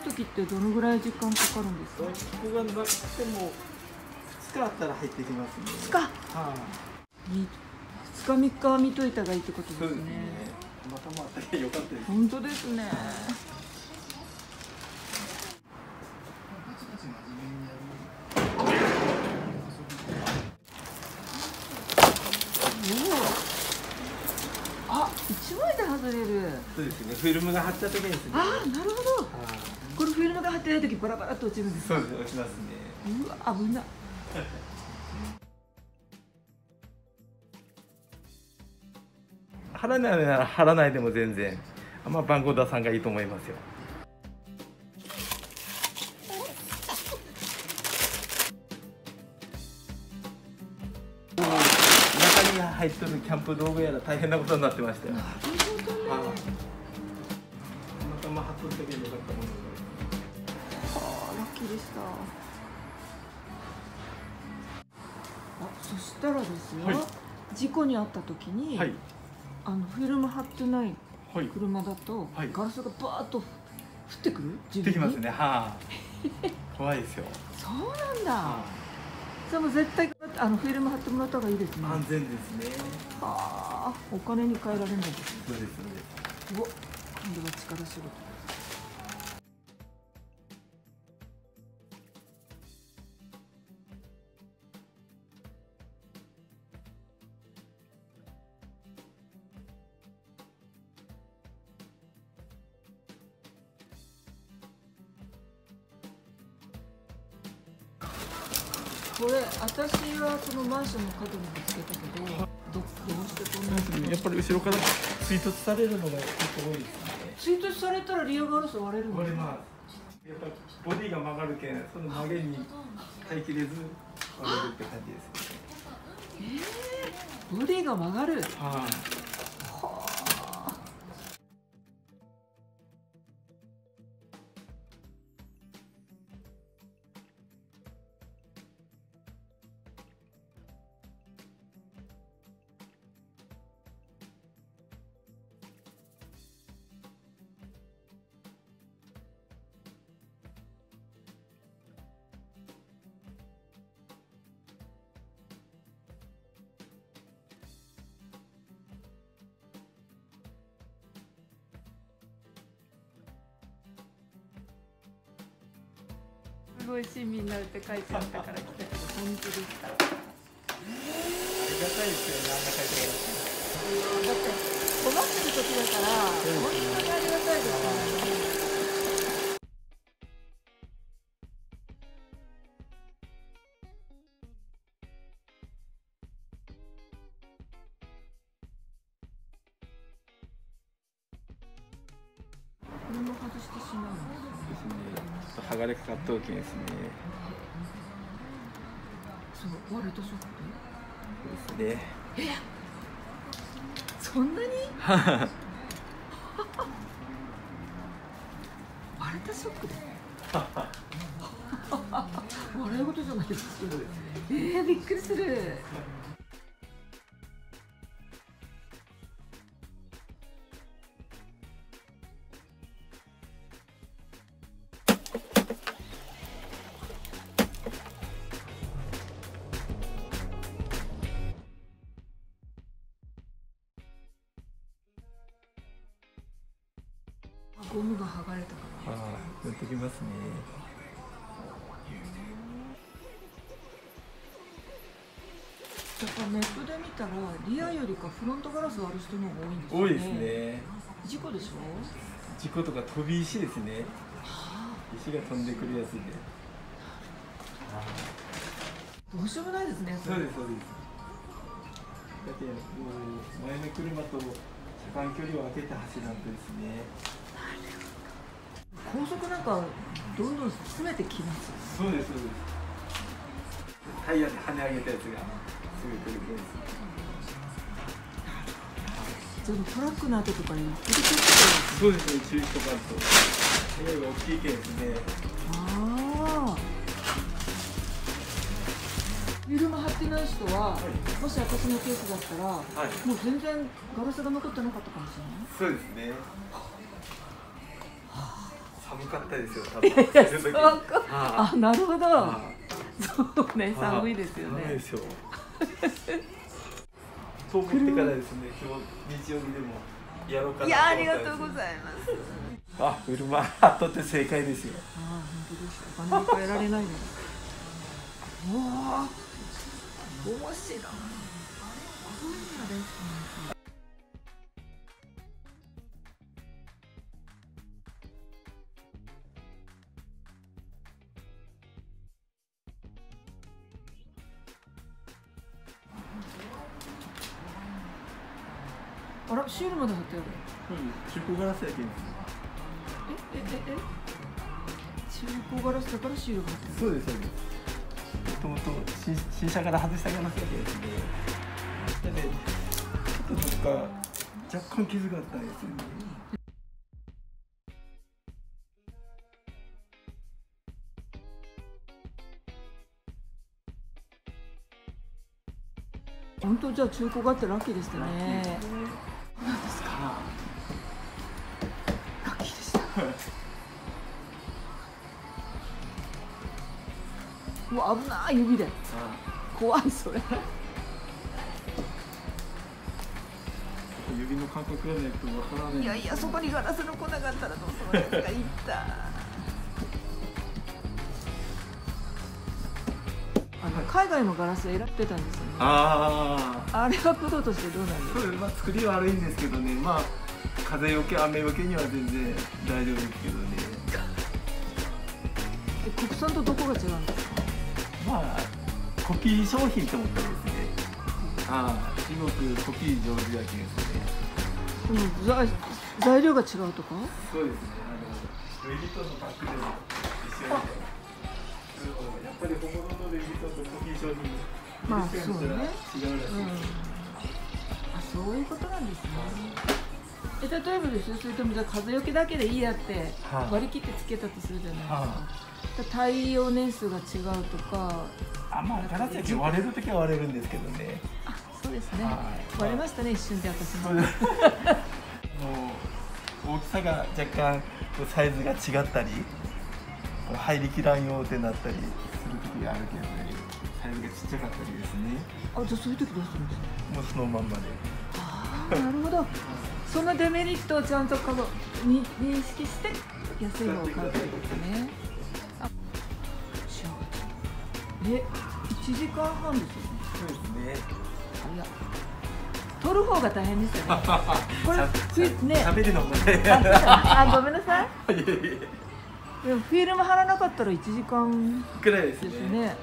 時ってどのぐらい時間かかるんですか？ここがなくても2日あったら入ってきますね。2日？はい、に2日3日は見といた方がいいってことですね。またまたよかったです。本当ですね。あ一枚で外れる。そうですね。フィルムが貼った時にですね。ああなるほどはいこれフィルムが貼ってない時バラバラっと落ちるんですかそうですね落ちますねうわ危な。い貼らないなら貼らないでも全然まあ番号出さんがいいと思いますよ。中に入ってるキャンプ道具やら大変なことになってましたよ。なるほどね。はいたまたま貼っとったけどよかったものはあラッキーでした。あそしたらですよ、はい。事故に遭った時に、はい。あのフィルム貼ってないはい。車だと、はい。ガラスがバーッと降ってくる？自分に？ますね。はい 怖いですよ。そうなんだ、はそれも絶対あのフィルム貼ってもらった方がいいですね。安全ですね。はあ。お金に換えられるんですね。そうですそうです。うわ今度は力仕事これ私はそのマンションの角にぶつけたけどどどうしてこんなにやっぱり後ろから追突されるのが結構多いですね。追突されたらリアガラス割れるの割れますやっぱボディが曲がるけんその曲げに耐えきれず割れるって感じですね。えー、ボディが曲がる。はいごい親身になるって書いてあったから来たけど本当でしただってありがたいですよねあんな書いて困ってる時だから本当にありがたいですねしてしまうんですねですね剥がれかかった大きいですねそう割れたショックですね。そんなに割れたショックで笑い。事じゃないですけどえー、びっくりする剥がれたからはいやってきますね。やっぱネットで見たらリアよりかフロントガラス割る人の方が多いんですよね。多いですね。事故でしょ？事故とか飛び石ですね。石が飛んでくるやつで。どうしようもないですねそうですそうです。だってもう前の車と車間距離を空けて走らんとですね高速なんかどんどん詰めてきますそうですそうです。タイヤで跳ね上げたやつがすぐ来るケースそのトラックの後とかに振り切ってそうですね注意しとかんとタイヤが大きいケースでああフィルム貼ってない人は、いもし私のケースだったら、はい。もう全然ガラスが残ってなかったかもしれない。そうですね寒かったですよ多分。あなるほど。はそうねい寒いですよね。寒いですよ。と思ってからですね今日日曜日でもやろうかないやありがとうございます。あ車とって正解ですよ。ああ本当ですお金に換えられないですうわあ面白い。こんなですねあらシールまで貼ってある。中古ガラスやけんええええ？中古ガラスだからシールが貼ってあるそうですそうですもともと新新車から外したガラスやけんででちょっとどっか若干傷があったんですよね。本当じゃあ中古があってラッキーでしたねうわ危ない指で。い怖いそれ。指の感覚がないとわからない。いやいやそこにガラスの粉があったらどうするんですかいった。あの海外のガラス選ってたんですよね。あああれはプロとしてどうなんですか？まあ作りは悪いんですけどね。まあ風よけ雨よけには全然大丈夫ですけどね。え国産とどこが違うんですか？まあコピー商品と思ったらですね。ああすごくコピー上手やけんですね。でも材材料が違うとか？そうですね。あのルイ・ヴィトンのバッグでも一緒でやっぱり本物のルイ・ヴィトンとコピー商品まあそう違うらしいうん。あそういうことなんですねえ例えばですよそれともじゃあ風よけだけでいいやってはい。割り切ってつけたとするじゃないですか、は耐用年数が違うとか。あまあガラスやけん割れる時は割れるんですけどね。あそうですね。はい。割れましたね一瞬で私も。大きさが若干サイズが違ったり入りきらんようってなったりする時があるけどね。サイズがちっちゃかったりですね。あじゃあそういう時どうするんですか？もうそのまんまで。ああなるほど。そのデメリットをちゃんとかごに認識して安いのを買うということ。ねえ1時間半ですよね。そうですね。いや取る方が大変ですよね。これしゃふね。喋るのもね。ああごめんなさい。でもフィルム貼らなかったら1時間くらいですね